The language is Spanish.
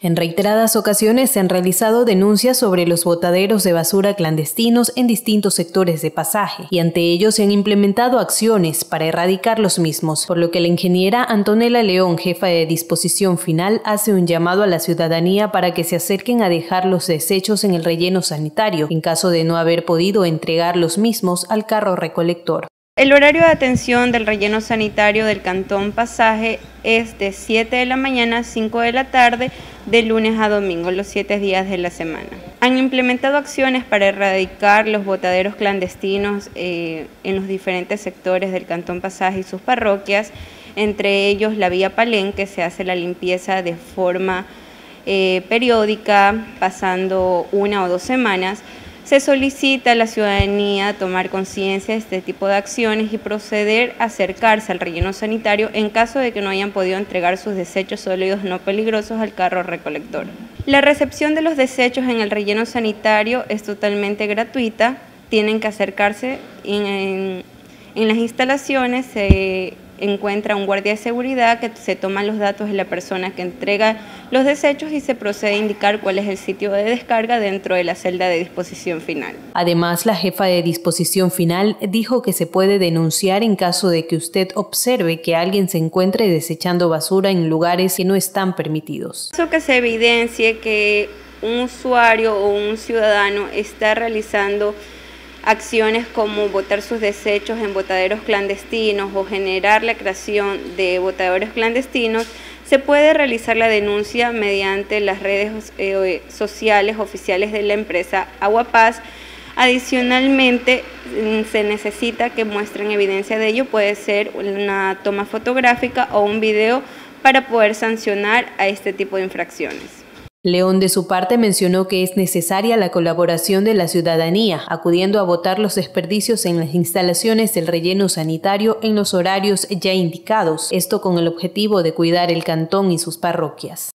En reiteradas ocasiones se han realizado denuncias sobre los botaderos de basura clandestinos en distintos sectores de pasaje y ante ellos se han implementado acciones para erradicar los mismos, por lo que la ingeniera Antonella León, jefa de disposición final, hace un llamado a la ciudadanía para que se acerquen a dejar los desechos en el relleno sanitario en caso de no haber podido entregar los mismos al carro recolector. El horario de atención del relleno sanitario del Cantón Pasaje es de 7 de la mañana a 5 de la tarde, de lunes a domingo, los 7 días de la semana. Han implementado acciones para erradicar los botaderos clandestinos eh, en los diferentes sectores del Cantón Pasaje y sus parroquias, entre ellos la Vía Palén, que se hace la limpieza de forma eh, periódica, pasando una o dos semanas se solicita a la ciudadanía tomar conciencia de este tipo de acciones y proceder a acercarse al relleno sanitario en caso de que no hayan podido entregar sus desechos sólidos no peligrosos al carro recolector. La recepción de los desechos en el relleno sanitario es totalmente gratuita, tienen que acercarse en, las instalaciones, encuentra un guardia de seguridad que se toma los datos de la persona que entrega los desechos y se procede a indicar cuál es el sitio de descarga dentro de la celda de disposición final. Además, la jefa de disposición final dijo que se puede denunciar en caso de que usted observe que alguien se encuentre desechando basura en lugares que no están permitidos. Eso que se evidencie que un usuario o un ciudadano está realizando acciones como botar sus desechos en botaderos clandestinos o generar la creación de botaderos clandestinos, se puede realizar la denuncia mediante las redes eh, sociales oficiales de la empresa Aguapaz. Adicionalmente, mm, se necesita que muestren evidencia de ello, puede ser una toma fotográfica o un video para poder sancionar a este tipo de infracciones. León de su parte mencionó que es necesaria la colaboración de la ciudadanía, acudiendo a votar los desperdicios en las instalaciones del relleno sanitario en los horarios ya indicados, esto con el objetivo de cuidar el cantón y sus parroquias.